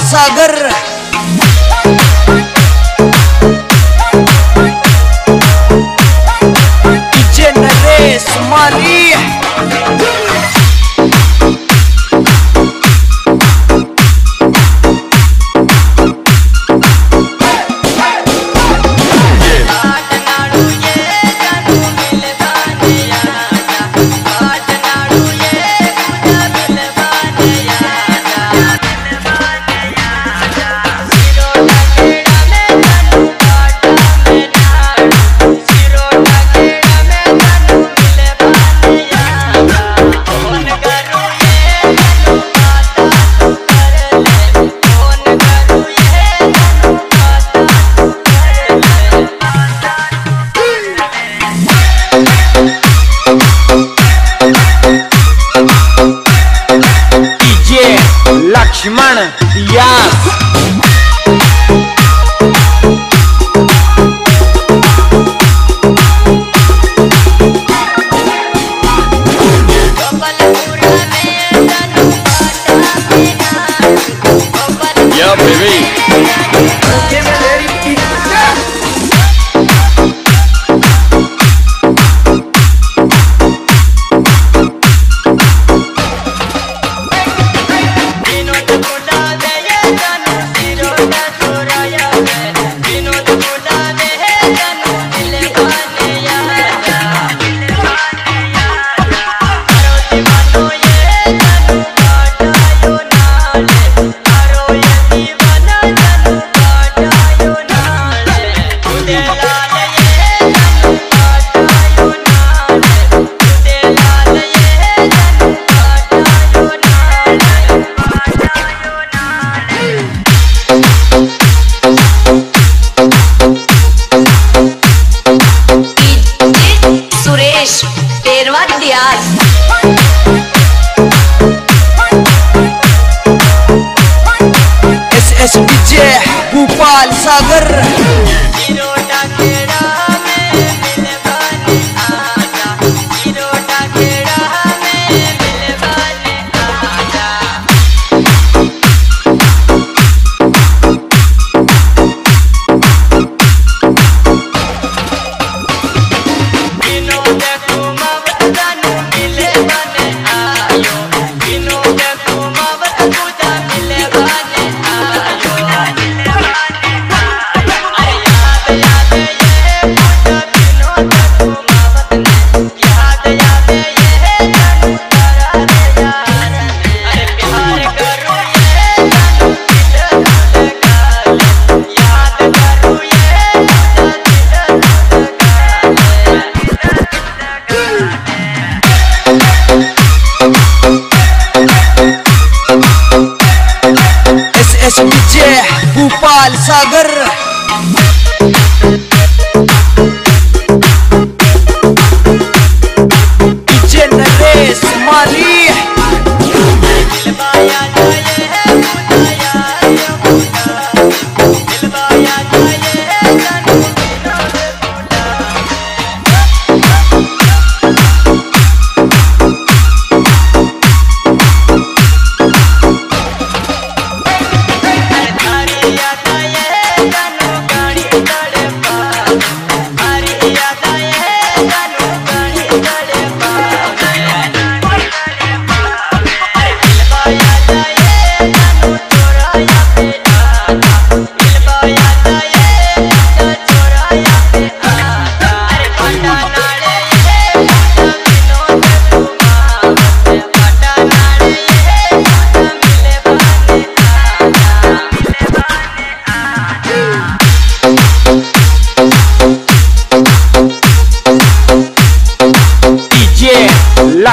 सागर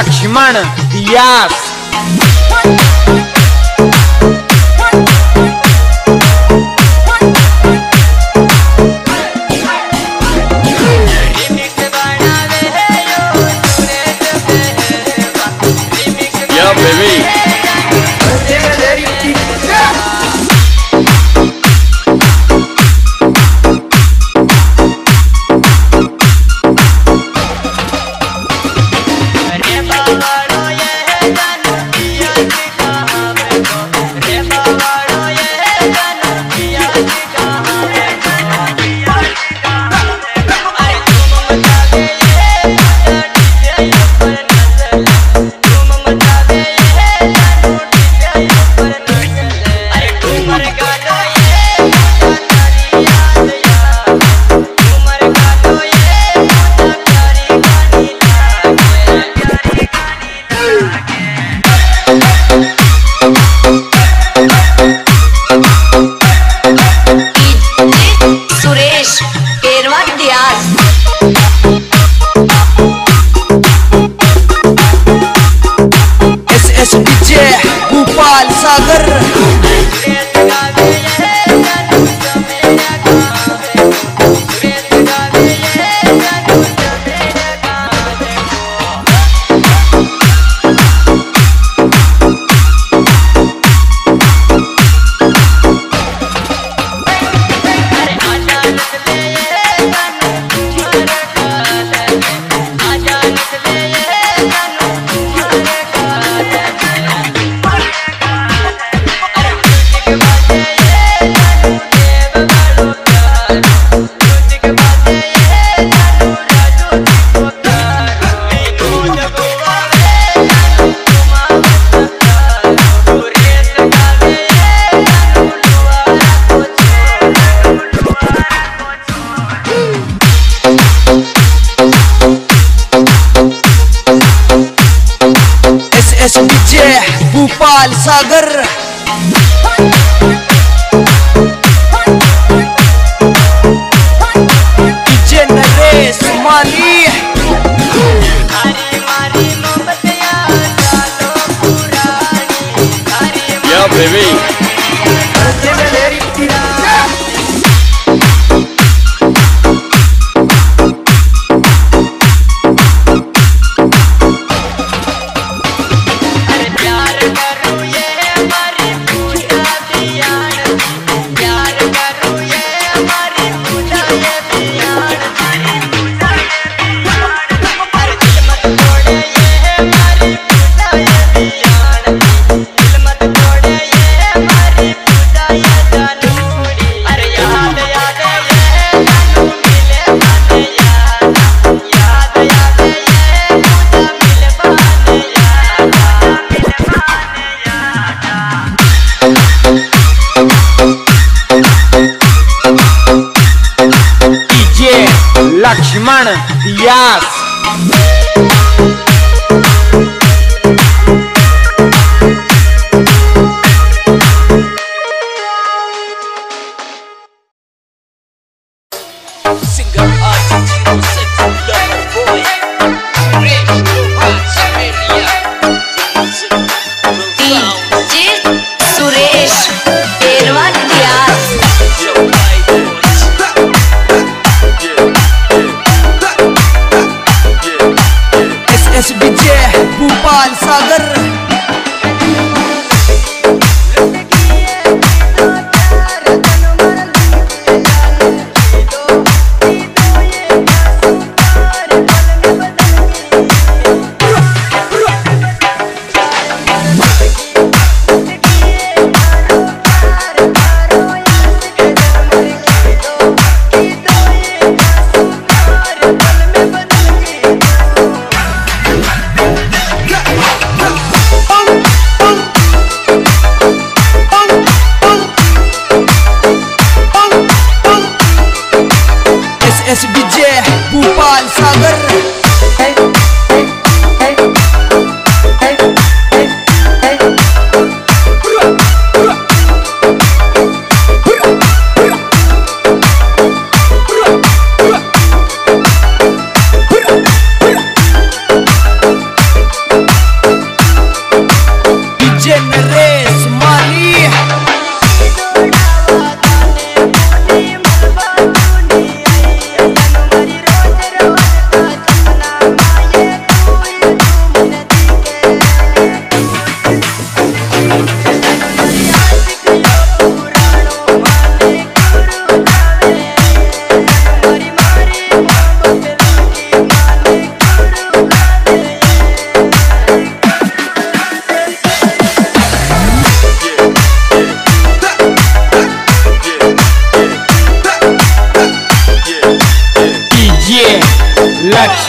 Laxman diyas Sagar baby. Laxman al saber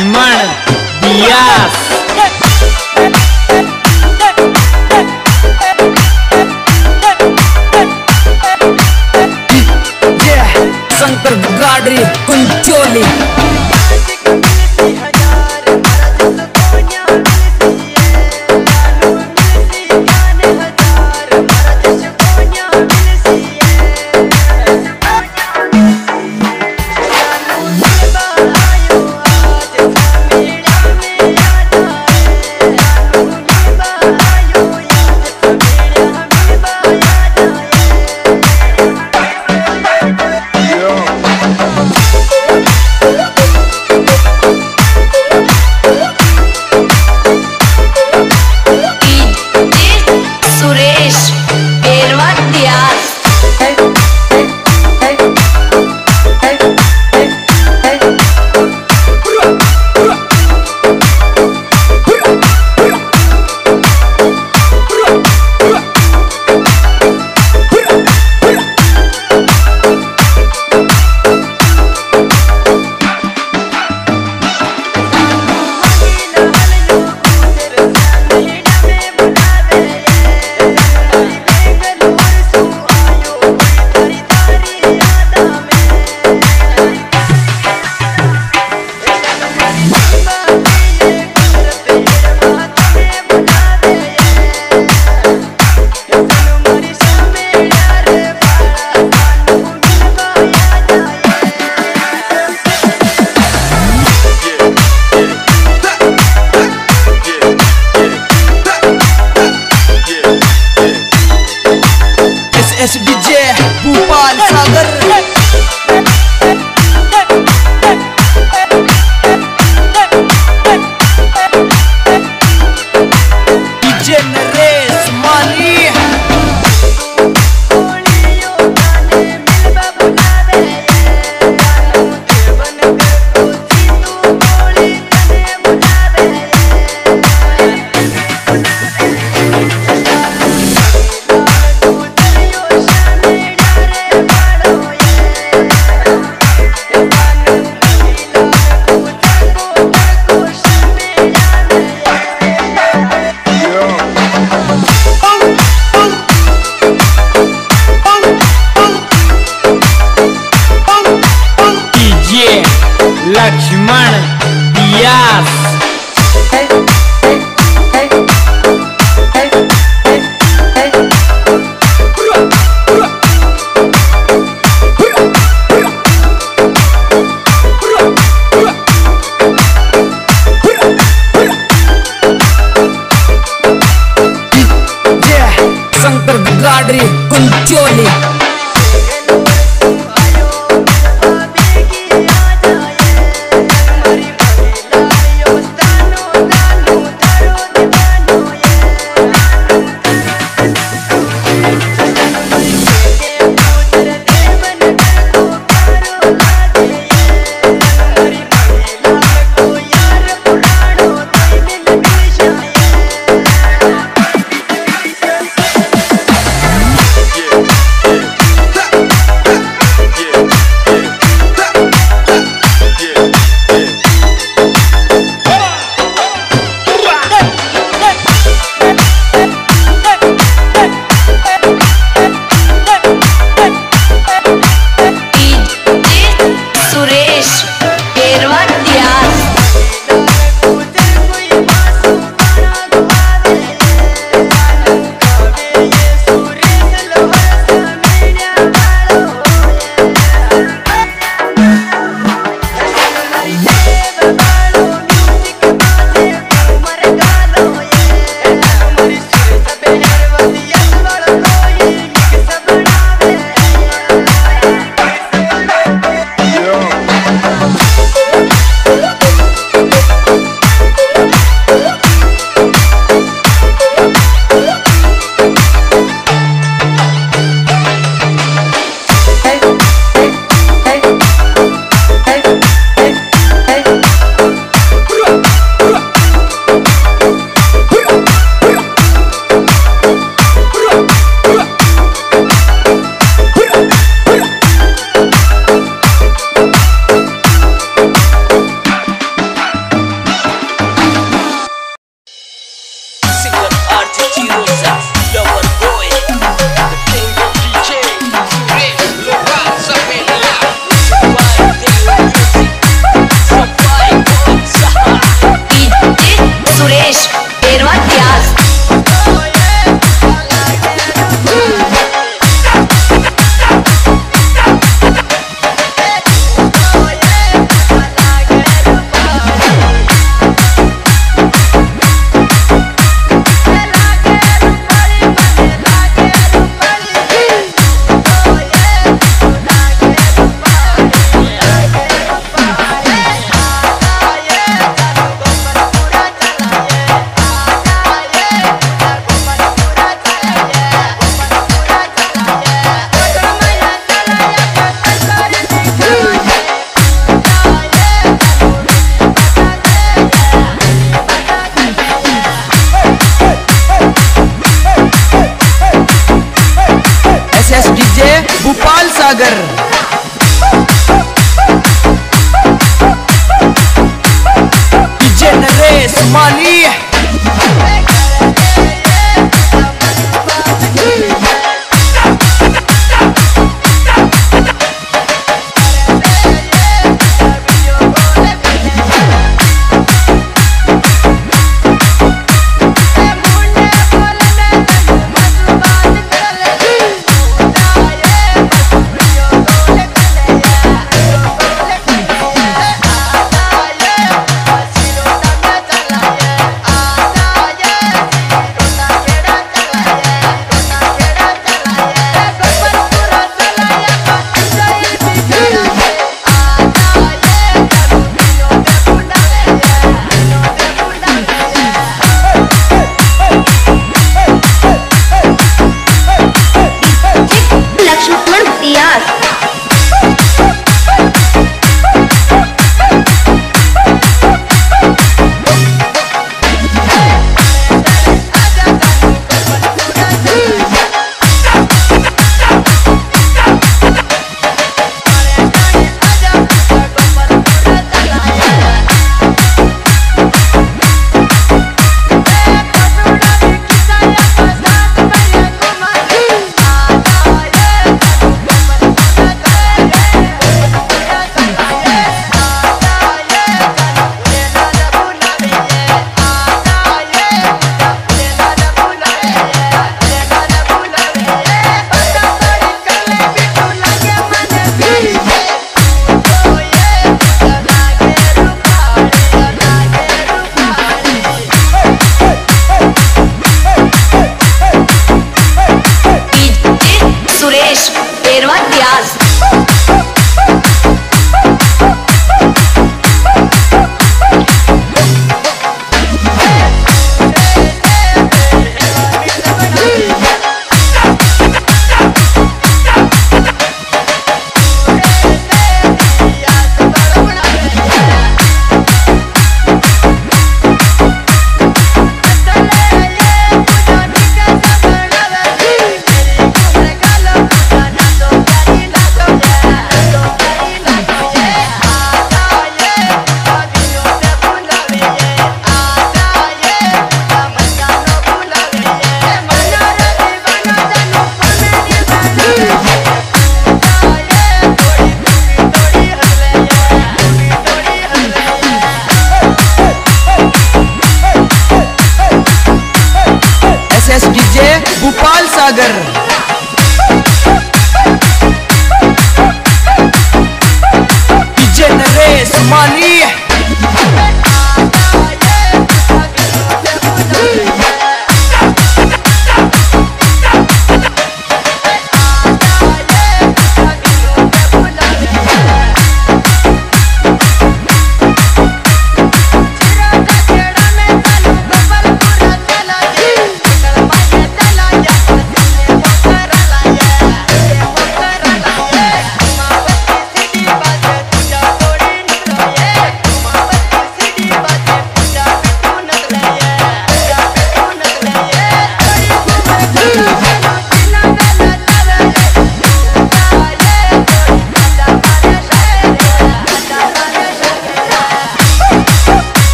Laxman Laxman गाडरी कुंचोली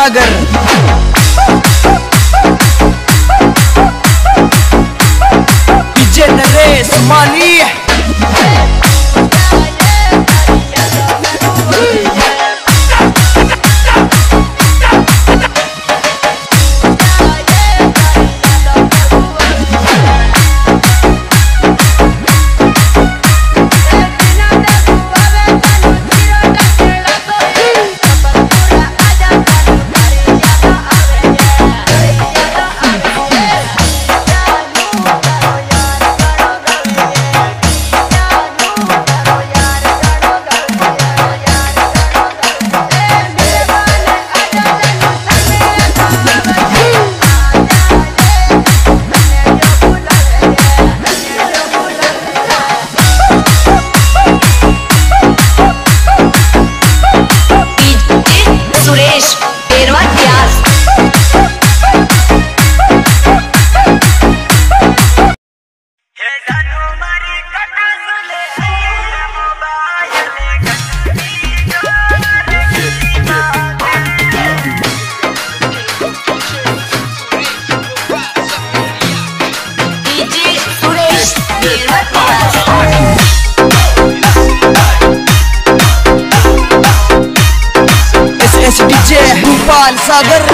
Sagar Sager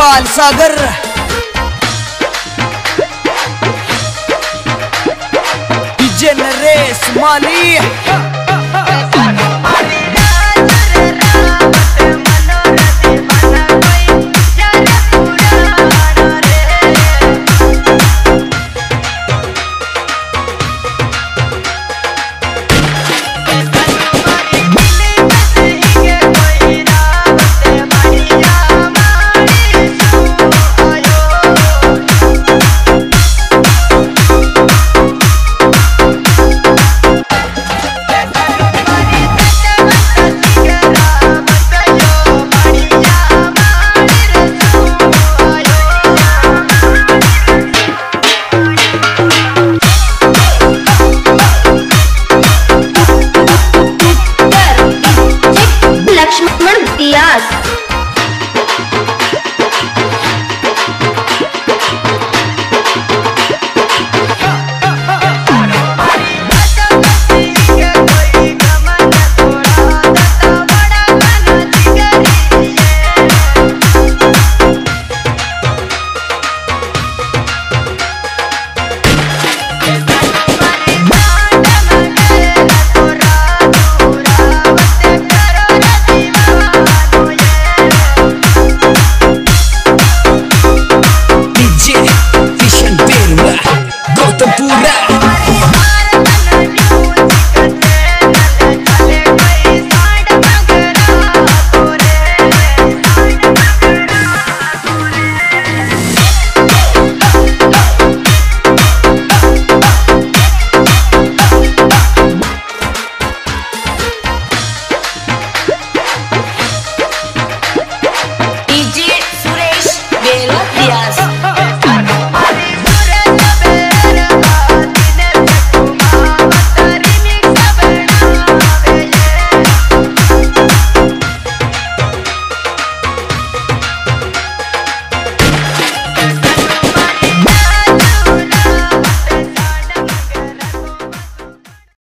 Bhupal Sagar. DJ Naresh माली।